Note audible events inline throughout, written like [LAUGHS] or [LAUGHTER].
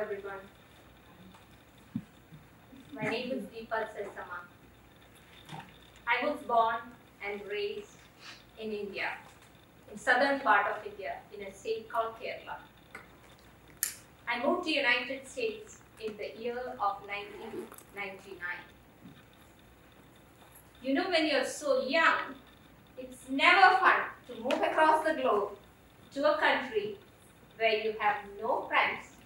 everyone. My name is Deepa Sarassamma. I was born and raised in India, in southern part of India, in a state called Kerala. I moved to the United States in the year of 1999. You know, when you're so young, it's never fun to move across the globe to a country where you have no friends,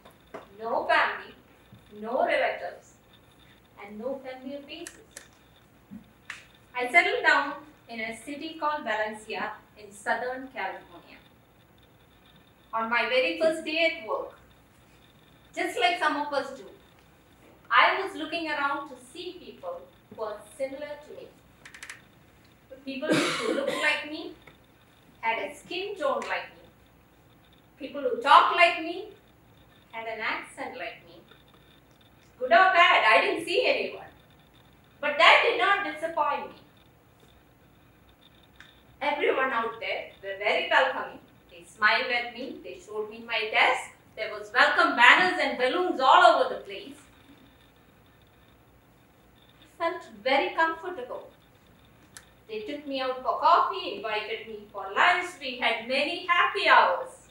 no family, no relatives, and no familiar faces. I settled down in a city called Valencia in Southern California. On my very first day at work, just like some of us do, I was looking around to see people who are similar to me. People who looked like me, had a skin tone like me, people who talk like me, had an accent like me. Good or bad, I didn't see anyone. But that did not disappoint me. Everyone out there were very welcoming. They smiled at me, they showed me my desk. There was welcome banners and balloons all over the place. I felt very comfortable. They took me out for coffee, invited me for lunch. We had many happy hours.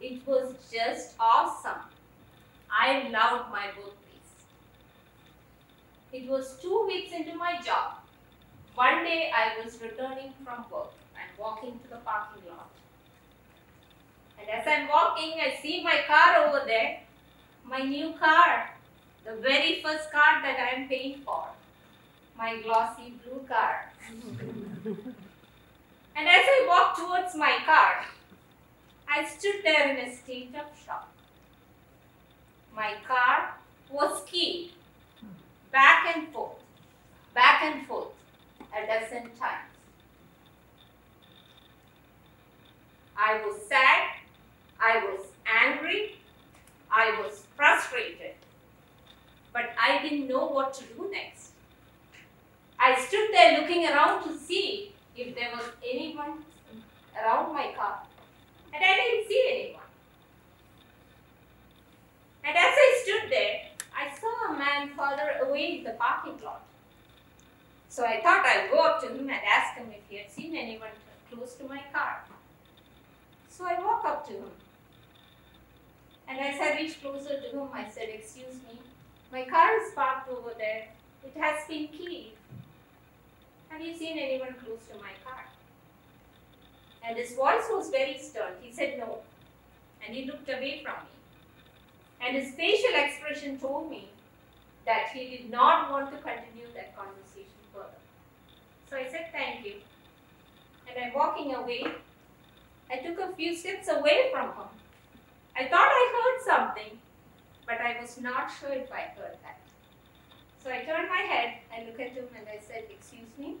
It was just awesome. I loved my workplace. It was two weeks into my job. One day I was returning from work and walking to the parking lot. And as I'm walking, I see my car over there, my new car, the very first car that I am paying for, my glossy blue car. [LAUGHS] and as I walk towards my car, I stood there in a state of shock. My car was keyed back and forth, back and forth a dozen times. I was sad, I was angry, I was frustrated, but I didn't know what to do next. I stood there looking around to see if there was anyone around my car, and I didn't see anyone. And as I stood there, I saw a man farther away in the parking lot. So I thought I'd go up to him and ask him if he had seen anyone close to my car. So I walk up to him. And as I reached closer to him, I said, Excuse me, my car is parked over there. It has been keyed. Have you seen anyone close to my car? And his voice was very stern. He said, No. And he looked away from me. And his facial expression told me that he did not want to continue that conversation further. So I said, Thank you. And I'm walking away. I took a few steps away from him. I thought I heard something, but I was not sure if I heard that. So I turned my head, I looked at him and I said, Excuse me.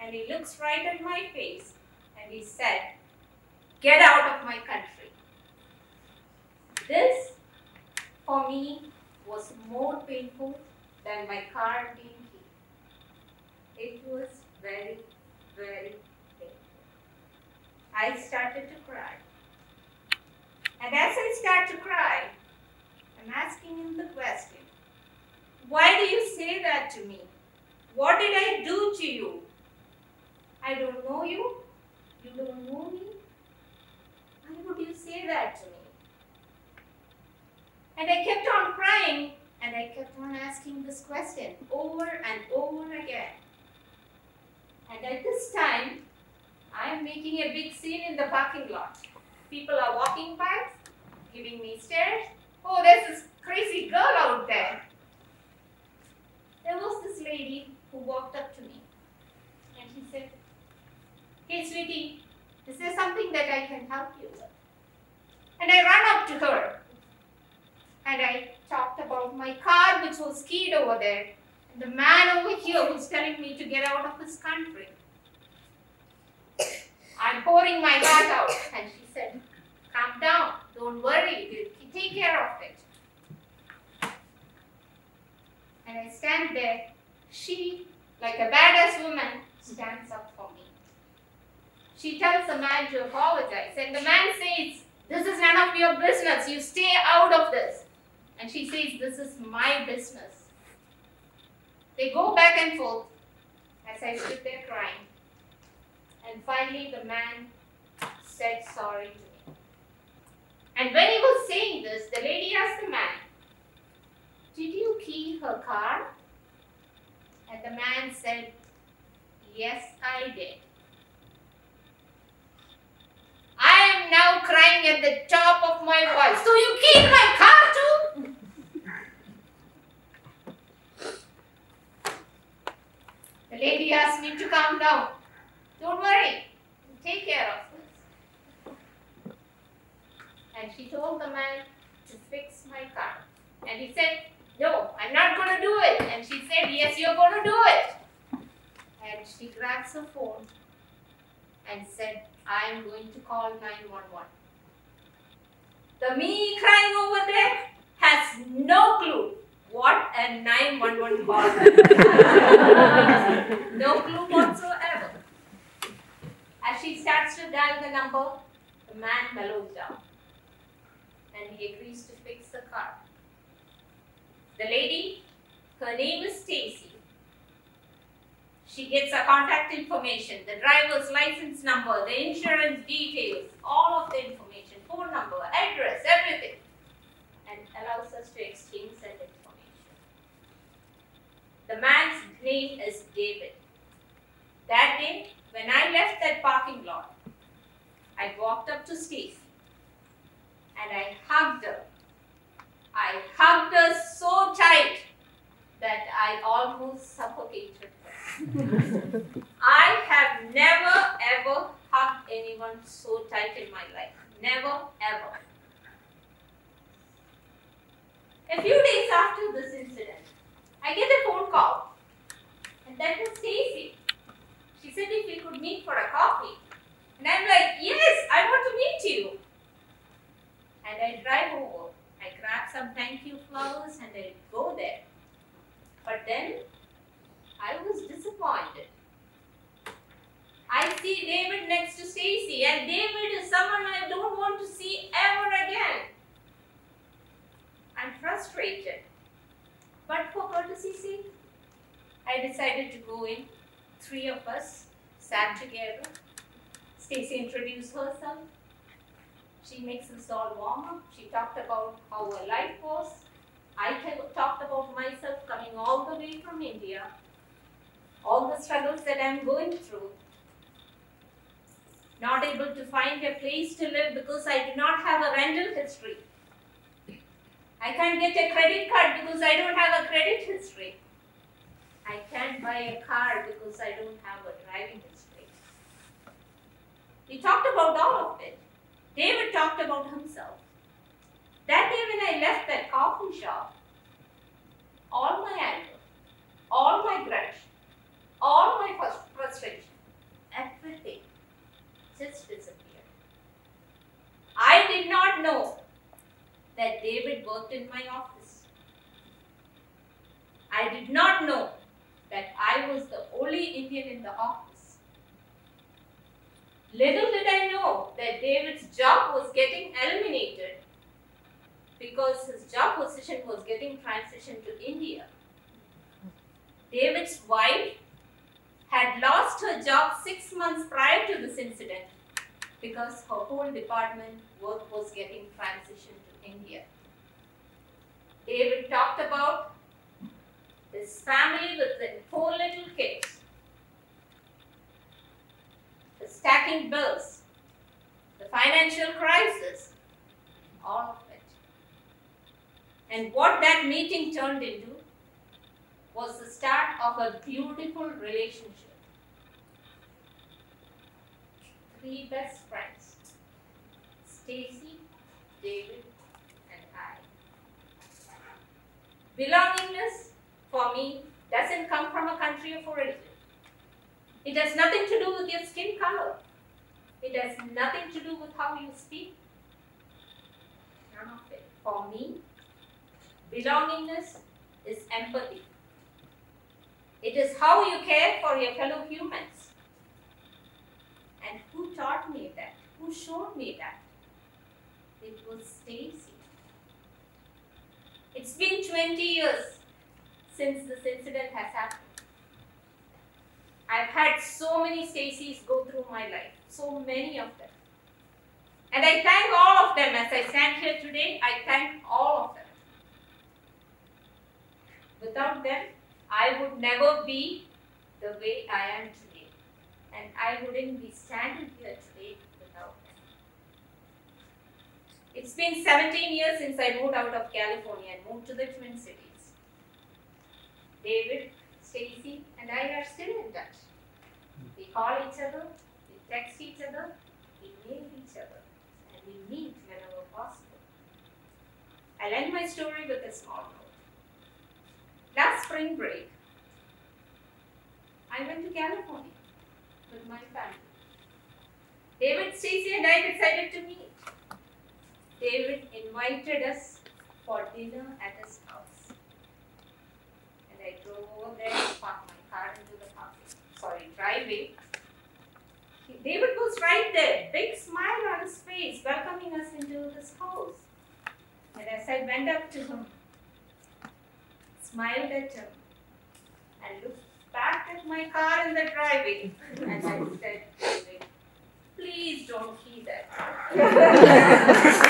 And he looks right at my face and he said, Get out of my country. This, for me, was more painful than my car being hit. It was very, very painful. I started to cry. And as I start to cry, I'm asking him the question Why do you say that to me? What did I do to you? I don't know you. You don't know me. Why would you say that to me? And I kept on crying and I kept on asking this question over and over again. And at this time, I am making a big scene in the parking lot. People are walking by, giving me stares. Oh, there's this crazy girl out there. There was this lady who walked up to me and she said, Hey, sweetie, is there something that I can help you with? And I ran up to her and I talked about my keyed over there the man over here who's telling me to get out of this country. I'm pouring my heart out and she said, Calm down, don't worry, we'll take care of it. And I stand there. She, like a badass woman, stands up for me. She tells the man to apologize, and the man says, This is none of your business. You stay out of this. And she says, This is my business. They go back and forth as I sit there crying. And finally, the man said sorry to me. And when he was saying this, the lady asked the man, Did you key her car? And the man said, Yes, I did. I am now crying at the top of my voice. So you keyed my car too? The me to calm down. Don't worry, take care of this. And she told the man to fix my car. And he said, No, I'm not going to do it. And she said, Yes, you're going to do it. And she grabs her phone and said, I am going to call 911. The me crying over there has no clue what a 911 call no clue whatsoever. As she starts to dial the number, the man mellows down and he agrees to fix the car. The lady, her name is Stacy. She gets her contact information, the driver's license number, the insurance details, all of the information, phone number, address, everything, and allows us to exchange that information. The man's name is David. That day, when I left that parking lot, I walked up to Steve and I hugged her. I hugged her so tight that I almost suffocated [LAUGHS] I have never ever hugged anyone so tight in my life. Never ever. A few days after this incident, I get a phone call. That was Stacy. She said if we could meet for a coffee. And I'm like, yes, I want to meet you. And I drive over. I grab some thank you flowers and I go there. But then I was disappointed. I see David next to Stacy, and David is someone I don't want to see ever again. I'm frustrated. But for courtesy's sake, I decided to go in. Three of us sat together. Stacy introduced herself. She makes us all warm up. She talked about how her life was. I talked about myself coming all the way from India all the struggles that I'm going through. Not able to find a place to live because I do not have a rental history. I can't get a credit card because I don't have a credit history. I can't buy a car because I don't have a driving history. We talked about all of it. David talked about himself. That day when I left that coffee shop, all my anger, all my grudge, all my frustration, everything just disappeared. I did not know that David worked in my office. I did not know that I was the only Indian in the office. Little did I know that David's job was getting eliminated because his job position was getting transitioned to India. David's wife had lost her job six months prior to this incident because her whole department work was getting transitioned to India. David talked about his family with the four little kids, bills, the financial crisis, all of it. And what that meeting turned into was the start of a beautiful relationship. Three best friends, Stacy, David, and I. Belongingness, for me, doesn't come from a country of origin. It has nothing to do with your skin color. It has nothing to do with how you speak. None of it. For me, belongingness is empathy. It is how you care for your fellow humans. And who taught me that? Who showed me that? It was Stacy. It's been 20 years since this incident has happened. I've had so many Stacys go through my life, so many of them. And I thank all of them as I stand here today. I thank all of them. Without them, I would never be the way I am today. And I wouldn't be standing here today without them. It's been 17 years since I moved out of California and moved to the Twin Cities. David, Stacy, and I are still in touch. We call each other, we text each other, we mail each other, and we meet whenever possible. I'll end my story with a small note. Last spring break, I went to California with my family. David, Stacy, and I decided to meet. David invited us for dinner at his house. Over there parked my car into the sorry, driveway. David was right there, big smile on his face, welcoming us into his house. And as I went up to him, smiled at him, and looked back at my car in the driveway, and I said, please don't key that. [LAUGHS]